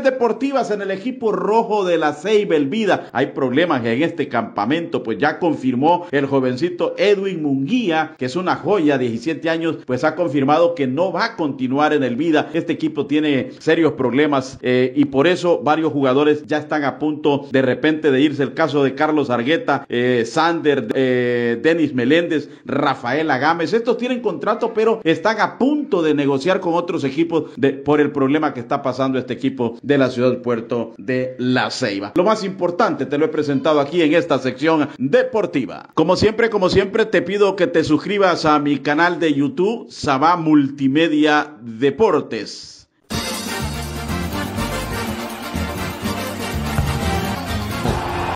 deportivas en el equipo rojo de la Ceiba Vida. Hay problemas en este campamento, pues ya confirmó el jovencito Edwin Munguía, que es una joya, 17 años, pues ha confirmado que no va a continuar en el Vida. Este equipo tiene serios problemas eh, y por eso varios jugadores ya están a punto de repente de irse. El caso de Carlos Argueta, eh, Sander, eh, Denis Meléndez, Rafael Gámez. Estos tienen contrato, pero están a punto de negociar con otros equipos de, por el problema que está pasando este equipo de la ciudad puerto de La Ceiba. Lo más importante te lo he presentado aquí en esta sección deportiva. Como siempre, como siempre, te pido que te suscribas a mi canal de YouTube, Sabá Multimedia Deportes.